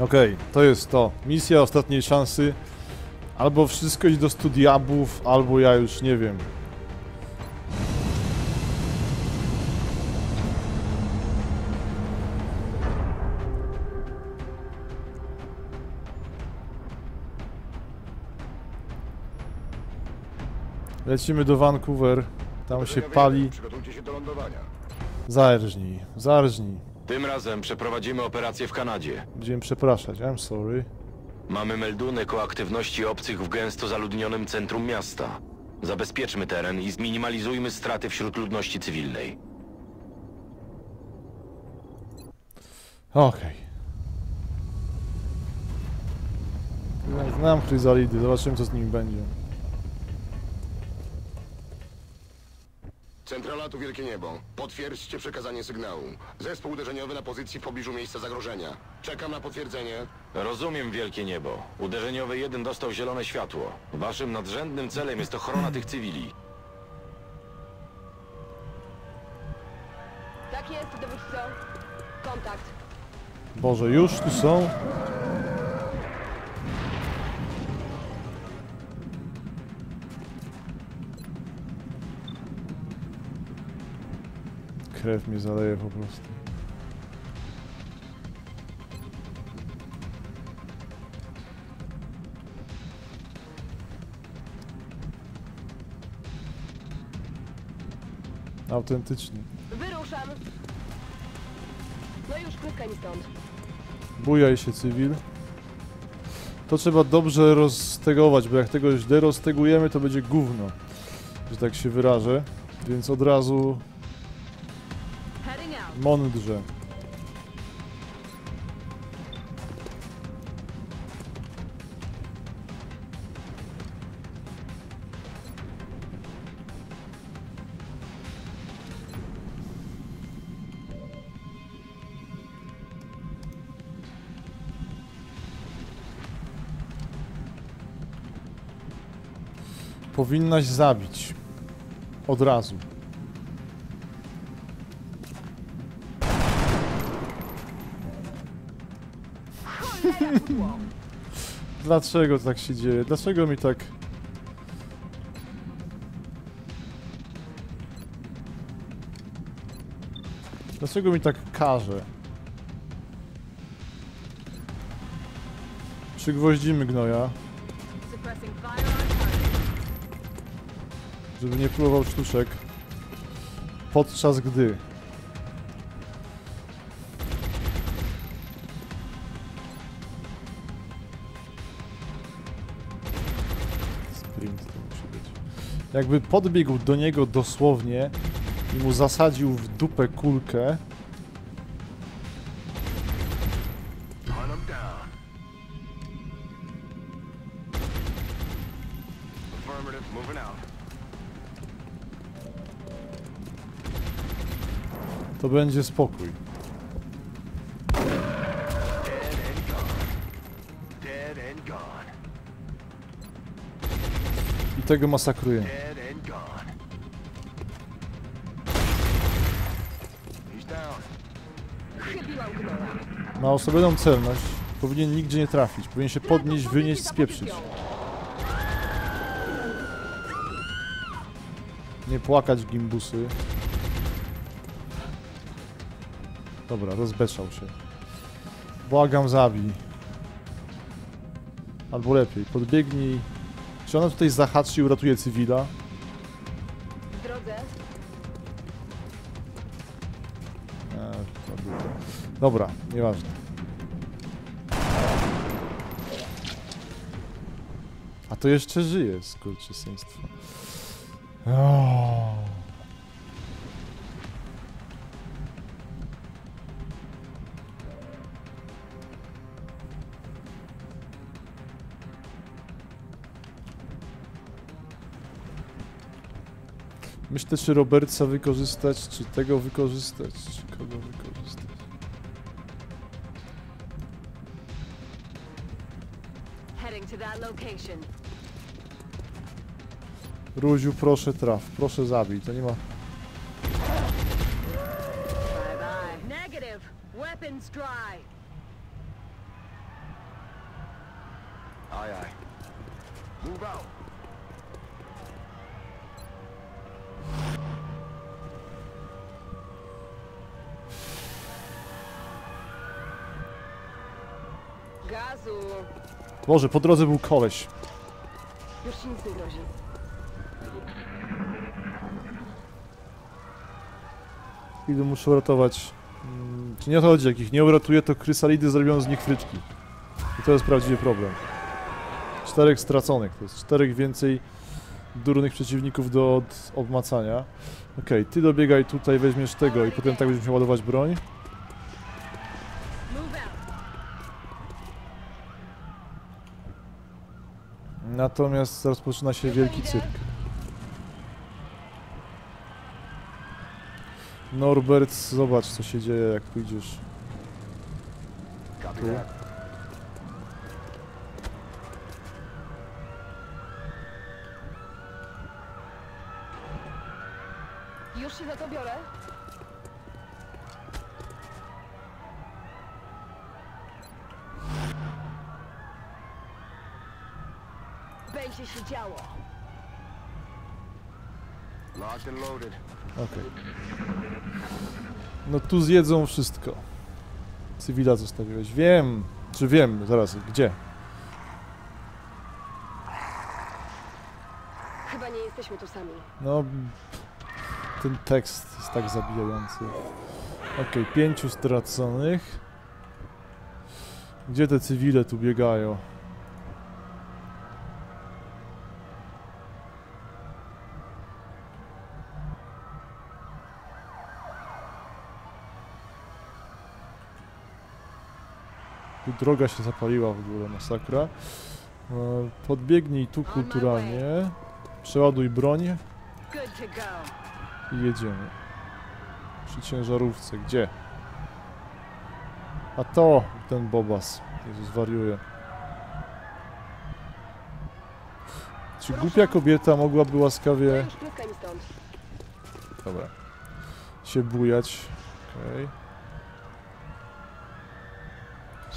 Okej, to jest to. Misja ostatniej szansy. Albo wszystko iść do studiabów, albo ja już nie wiem. Lecimy do Vancouver. Tam się pali. Przygotujcie się do lądowania. Zarżnij, zarżnij. Tym razem przeprowadzimy operację w Kanadzie. Będziemy przepraszać, I'm sorry. Mamy meldunek o aktywności obcych w gęsto zaludnionym centrum miasta. Zabezpieczmy teren i zminimalizujmy straty wśród ludności cywilnej. Okej. Ja Znam chryzalidy, zobaczymy co z nimi będzie. Centrala tu Wielkie Niebo. Potwierdźcie przekazanie sygnału. Zespół uderzeniowy na pozycji w pobliżu miejsca zagrożenia. Czekam na potwierdzenie. Rozumiem wielkie niebo. Uderzeniowy jeden dostał zielone światło. Waszym nadrzędnym celem jest ochrona tych cywili. Tak jest, dowódco. Kontakt. Boże, już tu są? Krew mnie zaleje po prostu. Autentycznie. Wyruszam. No już krótka mi stąd. Bujaj się cywil. To trzeba dobrze roztegować, bo jak tego źle roztegujemy, to będzie gówno. Że tak się wyrażę. Więc od razu. Mądrze. Powinnaś zabić. Od razu. Dlaczego tak się dzieje? Dlaczego mi tak... Dlaczego mi tak każe? Przygwoździmy gnoja, żeby nie próbował sztuczek. Podczas gdy... Jakby podbiegł do niego dosłownie i mu zasadził w dupę kulkę, to będzie spokój. Dead and gone. Dead and gone. Tego masakruje. Ma osobioną celność, powinien nigdzie nie trafić, powinien się podnieść, wynieść, spieprzyć. Nie płakać gimbusy. Dobra, rozbeczał się. Błagam, zabij. Albo lepiej, podbiegnij. Czy ona tutaj zahaczy i uratuje cywila? W drodze. Eee, Dobra, nieważne. A to jeszcze żyje, skurczysyństwo. Oh. Myślę, czy Robertsa wykorzystać, czy tego wykorzystać, czy kogo wykorzystać. Ruziu, proszę traf, proszę zabij, to nie ma... Aye, aye. Move out. Gazu! Boże, po drodze był koleś. Już ci nic nie grozi. Idę muszę uratować. Mm, Czy nie o to chodzi, jak ich nie uratuję, to krysalidy zrobią z nich fryczki. I to jest prawdziwy problem. Czterech straconych, to jest czterech więcej durnych przeciwników do od, obmacania. Okej, ty dobiegaj tutaj, weźmiesz tego i potem tak będziesz musiał ładować broń. Natomiast rozpoczyna się wielki cyrk. Norbert, zobacz co się dzieje jak pójdziesz. Tu. that. Już się za to biorę. Będzie się działo. Locked and Okej. No tu zjedzą wszystko. Cywila zostawiłeś. Wiem. Czy wiem, zaraz, gdzie? Chyba nie jesteśmy tu sami. No, ten tekst jest tak zabijający. Okej, pięciu straconych. Gdzie te cywile tu biegają? Droga się zapaliła w ogóle, masakra. E, Podbiegnij tu kulturalnie. Przeładuj broń i jedziemy. Przy ciężarówce. Gdzie? A to ten Bobas. Jezus, wariuje. Czy głupia kobieta mogłaby łaskawie... Dobra. Się bujać. Okej.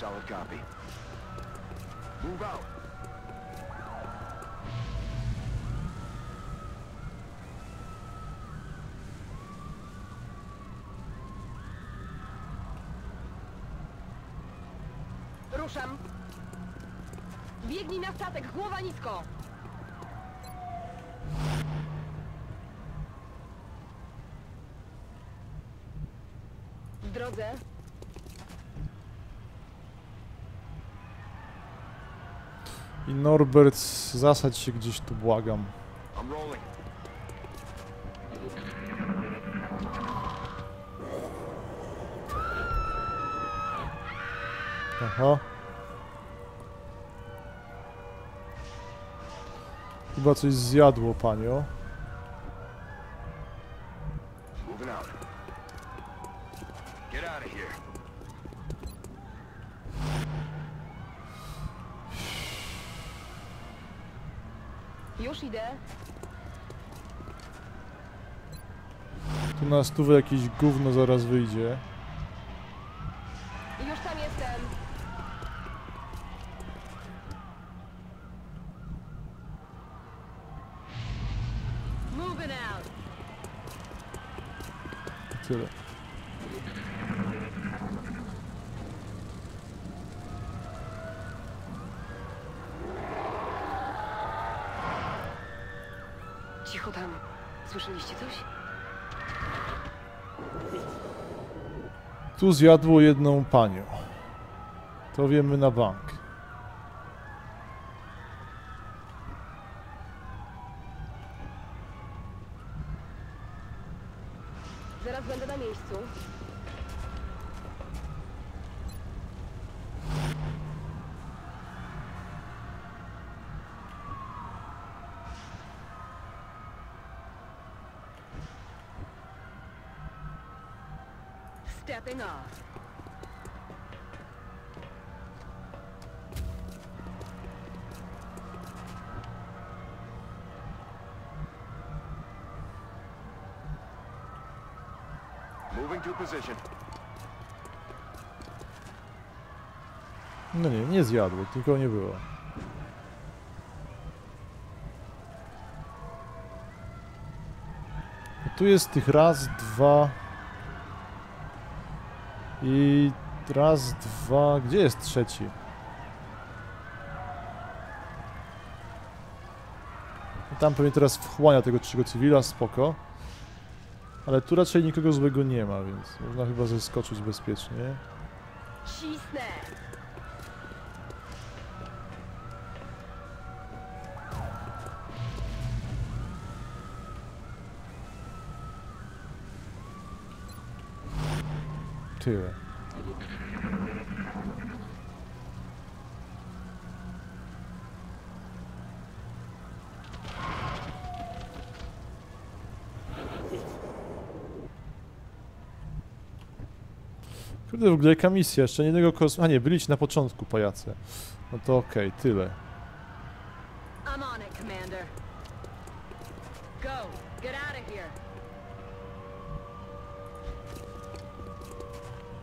Solid copy. Move out. Ruszam. Biegnij na statek, głowa nisko. W drodze. I Norbert, zasadź się gdzieś tu, błagam. Aha. Chyba coś zjadło panio. Tu na stówę jakieś gówno zaraz wyjdzie. Tu zjadło jedną panią. To wiemy na bank. Zaraz będę na miejscu. stepping off. Moving to position. No nie, nie zjadło, tylko nie było. Tu jest tych raz, dwa, i raz, dwa... Gdzie jest trzeci? Tam pewnie teraz wchłania tego trzeciego cywila, spoko. Ale tu raczej nikogo złego nie ma, więc można chyba zeskoczyć bezpiecznie. Tyle. Kurde, w ogóle jaka misja? Jeszcze jednego kos... A nie, byliście na początku, pajace. No to okej, tyle.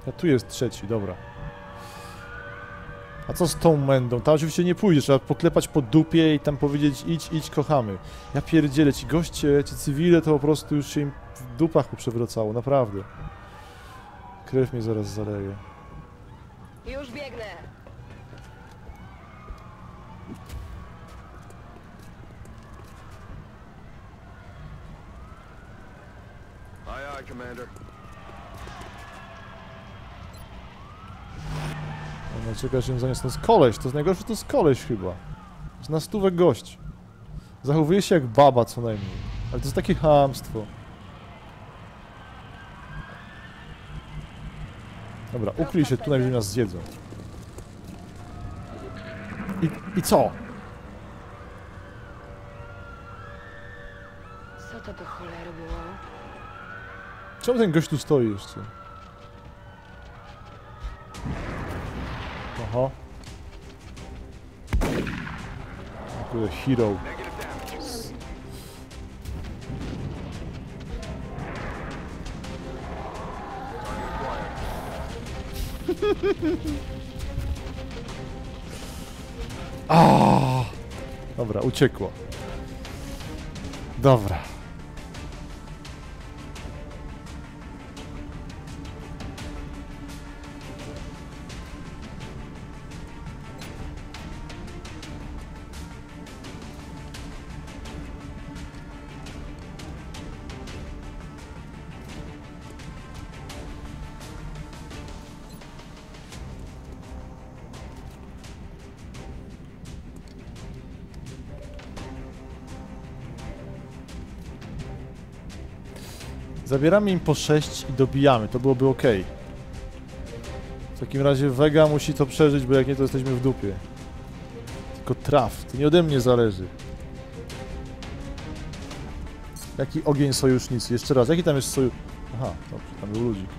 A tu jest trzeci, dobra. A co z tą mędą? Tam oczywiście nie pójdzie, trzeba poklepać po dupie i tam powiedzieć idź, idź, kochamy. Ja pierdzielę, ci goście, ci cywile to po prostu już się im w dupach poprzewracało, naprawdę. Krew mnie zaraz zaleje. Już biegnę! Aye, aye, Commander. Że ją zaniosą. To jest koleś, to jest najgorsze, to jest koleś chyba. Jest na stówę gość. Zachowuje się jak baba co najmniej. Ale to jest takie chamstwo. Dobra, ukryj się tu, najwyżej nas zjedzą. I, I co? Co to do cholery było? Czemu ten gość tu stoi jeszcze? Oho. Kurde, hero. Dobra, uciekło. Dobra. Zabieramy im po 6 i dobijamy, to byłoby ok. W takim razie Vega musi to przeżyć, bo jak nie to jesteśmy w dupie. Tylko traf, to nie ode mnie zależy. Jaki ogień sojusznicy? Jeszcze raz, jaki tam jest sojusz... Aha, dobrze, tam był ludzik.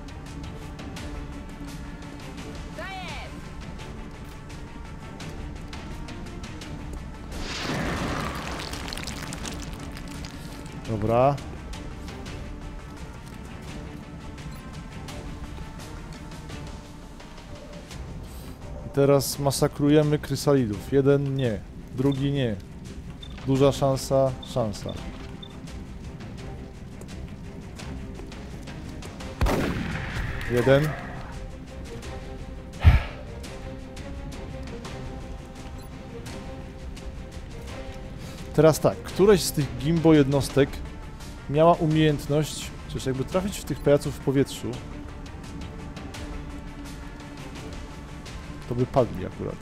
Dobra. Teraz masakrujemy krysalidów. Jeden nie, drugi nie. Duża szansa, szansa. Jeden. Teraz tak, któreś z tych gimbo jednostek miała umiejętność, przecież jakby trafić w tych pajaców w powietrzu, to by padli akurat.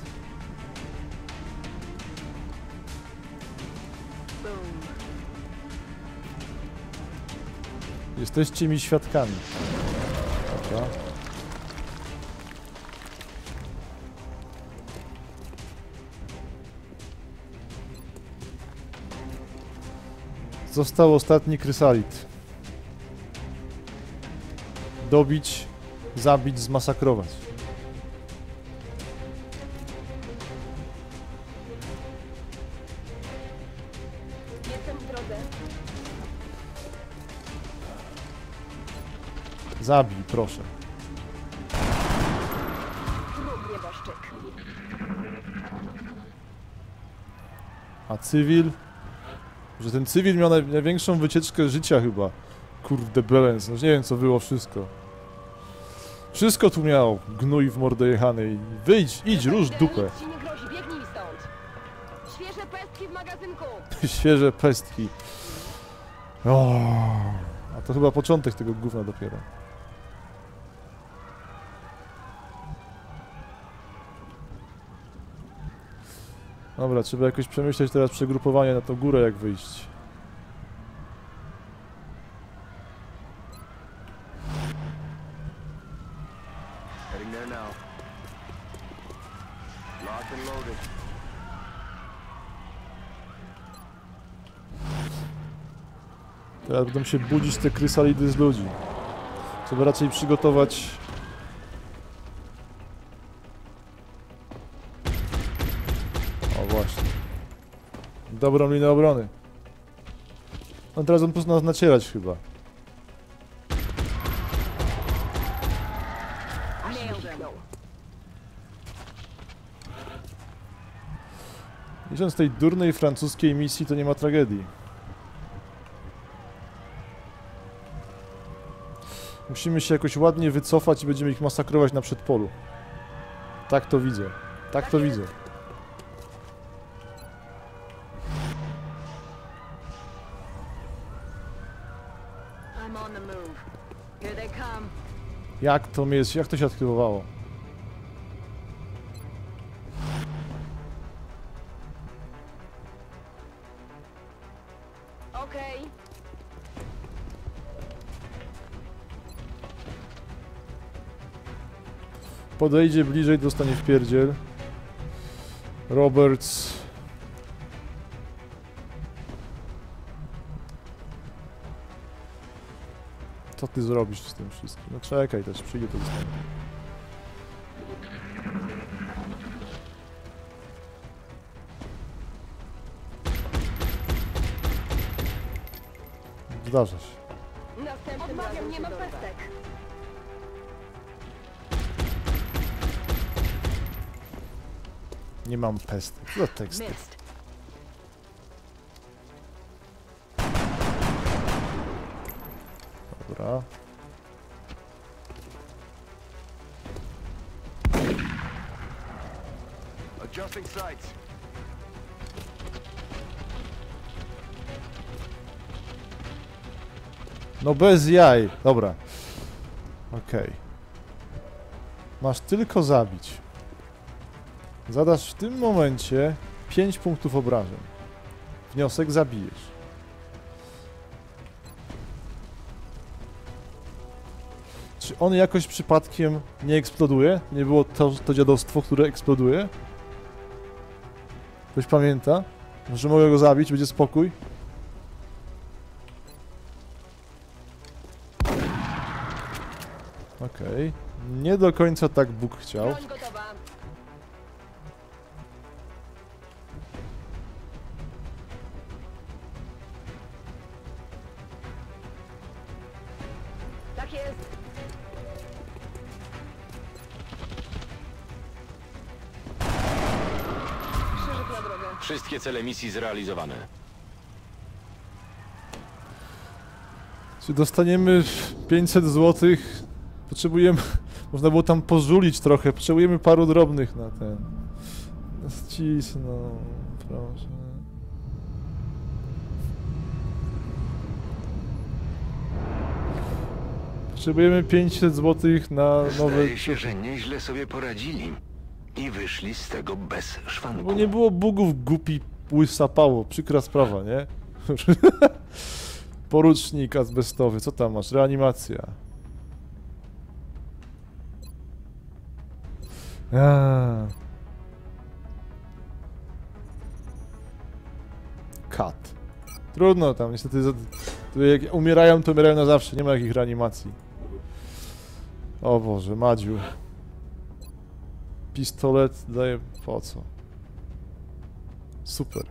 Jesteście mi świadkami. Dobra. Został ostatni krysalit. Dobić, zabić, zmasakrować. Zabij, proszę. A cywil? Że ten cywil miał naj, największą wycieczkę życia chyba. Kurde, Belens, no nie wiem co było wszystko. Wszystko tu miał, gnój w mordę jechany. Wyjdź, idź, rusz dupę. Świeże pestki w magazynku. Świeże pestki. O, a to chyba początek tego gówna dopiero. Dobra, trzeba jakoś przemyśleć teraz przegrupowanie na tą górę, jak wyjść. Teraz będą się budzić te krysalidy z ludzi. Trzeba raczej przygotować... O właśnie. Dobrą linię obrony. On teraz on po prostu nas nacierać chyba. Idąc tej durnej francuskiej misji, to nie ma tragedii. Musimy się jakoś ładnie wycofać i będziemy ich masakrować na przedpolu. Tak to widzę. Tak to widzę. Jak to jest? Jak to się aktywowało? Okay. Podejdzie bliżej, dostanie w pierdziel. Roberts. Ty zrobisz z tym wszystkim? No czekaj, też przyjdzie to dostanie. Zdarza się. Odmawiam, nie ma pestek. Nie mam. Co za teksty? Dobra. Adjusting sights. No bez jaj. Dobra. Okej. Masz tylko zabić. Zadasz w tym momencie 5 punktów obrażeń. Wniosek zabijesz. Czy on jakoś przypadkiem nie eksploduje? Nie było to, to dziadostwo, które eksploduje? Ktoś pamięta? Że mogę go zabić, będzie spokój? Okej. Nie do końca tak Bóg chciał. Cele misji zrealizowane. Czy dostaniemy 500 zł? Potrzebujemy... Można było tam pożulić trochę. Potrzebujemy paru drobnych na ten... No Ścisno, proszę. Potrzebujemy 500 zł na nowe... Zdaje się, że nieźle sobie poradzili. I wyszli z tego bez szwanku. Bo nie było bugów, głupi łysa pało. Przykra sprawa, nie? Porucznik azbestowy, co tam masz? Reanimacja. Aaa. Kat. Trudno tam, niestety. Jak umierają, to umierają na zawsze. Nie ma jakich reanimacji. O Boże, Madziu. Pistolet daje... po co? Super.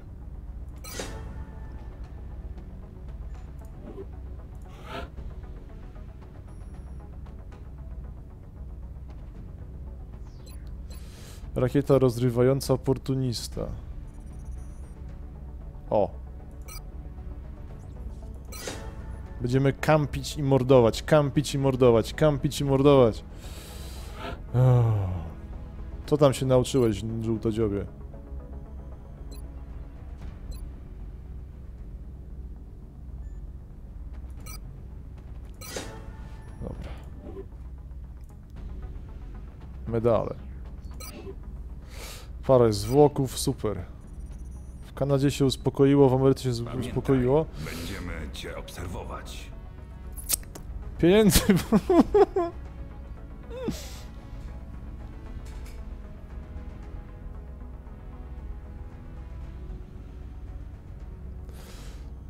Rakieta rozrywająca oportunista. O. Będziemy kampić i mordować, kampić i mordować, kampić i mordować. Co tam się nauczyłeś, żółtodziobie? Medale. Parę zwłoków, super. W Kanadzie się uspokoiło, w Ameryce się Pamiętaj, uspokoiło. Będziemy cię obserwować. Pieniędzy.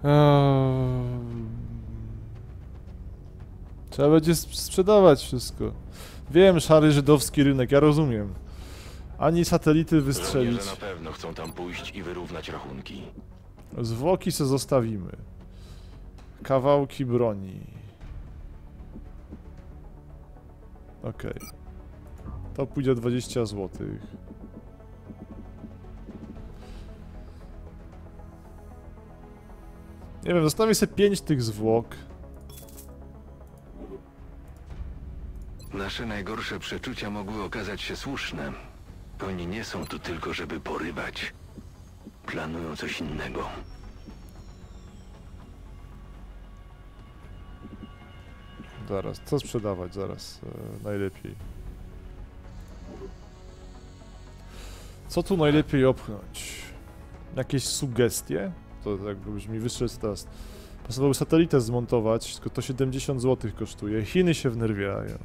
Eee, Trzeba będzie sp- sprzedawać wszystko. Wiem, szary żydowski rynek, ja rozumiem. Ani satelity wystrzelić. Żołnierze na pewno chcą tam pójść i wyrównać rachunki. Zwłoki se zostawimy. Kawałki broni. Okej. To pójdzie 20 zł. Nie wiem, zostawię sobie 5 tych zwłok. Nasze najgorsze przeczucia mogły okazać się słuszne. Oni nie są tu tylko, żeby porywać. Planują coś innego. Zaraz, co sprzedawać zaraz e, najlepiej? Co tu najlepiej opchnąć? Jakieś sugestie? To jakby brzmi wyższe teraz. Pasowały satelitę zmontować, tylko to 70 zł kosztuje. Chiny się wnerwiają.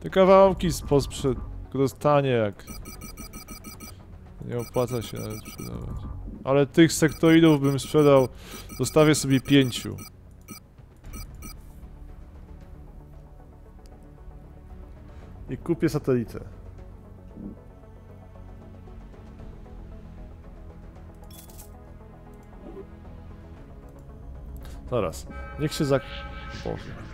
Te kawałki z posprzed... tylko to jest tanie jak... Nie opłaca się nawet sprzedawać. Ale tych sektoidów bym sprzedał. Zostawię sobie pięciu. I kupię satelitę. Zaraz. Niech się zak... Boże.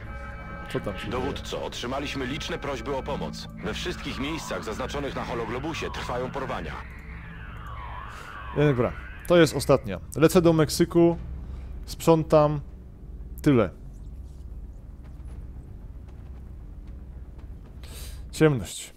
Co tam się? Dowódco, otrzymaliśmy liczne prośby o pomoc. We wszystkich miejscach zaznaczonych na hologlobusie trwają porwania. Dobra, to jest ostatnia. Lecę do Meksyku, sprzątam, tyle. Ciemność.